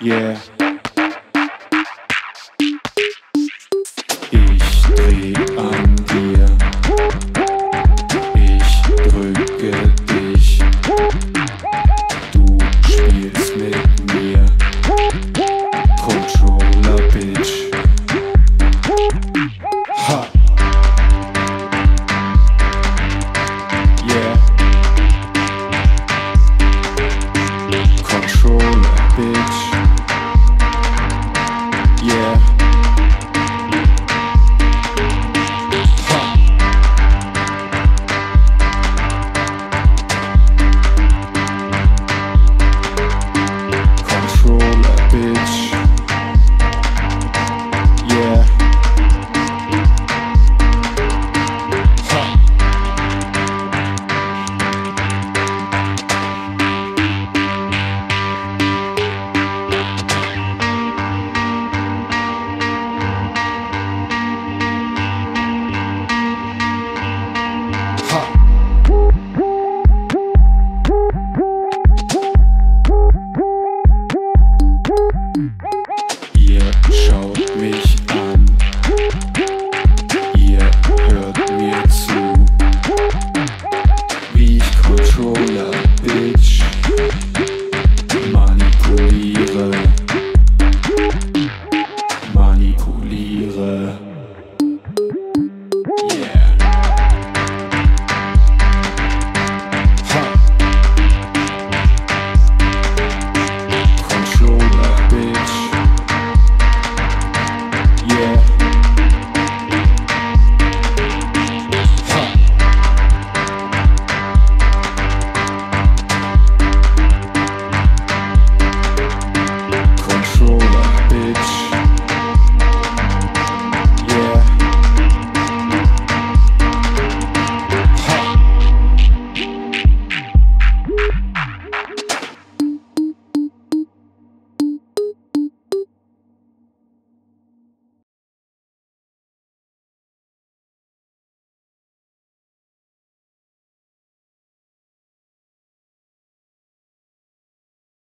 Yeah.